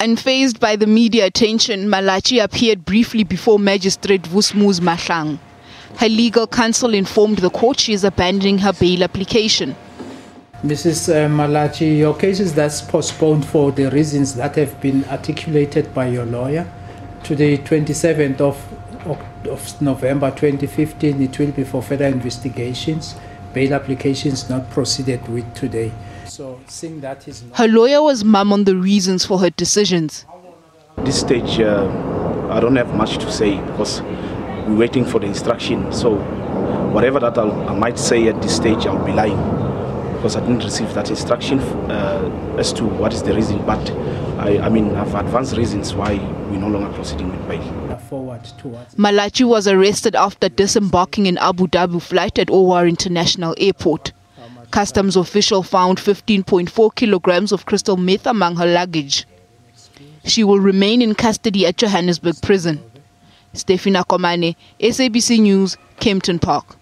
Unfazed by the media attention, Malatji appeared briefly before Magistrate Vusmuz Mahlang. Her legal counsel informed the court she is abandoning her bail application. Mrs. Uh, Malatji, your case is thus postponed for the reasons that have been articulated by your lawyer to the 27th of, of November 2015. It will be for further investigations. Bail applications not proceeded with today. So, seeing that is her lawyer was mum on the reasons for her decisions. At this stage, uh, I don't have much to say because we're waiting for the instruction. So, whatever that I'll, i might say at this stage, I'll be lying because I didn't receive that instruction uh, as to what is the reason. But I, I mean, I've advanced reasons why we're no longer proceeding with bail. Forward towards Malatji was arrested after disembarking in Abu Dhabi flight at OR International Airport. Customs official found 15.4 kilograms of crystal meth among her luggage. She will remain in custody at Johannesburg prison. Stefina Komane, SABC News, Kempton Park.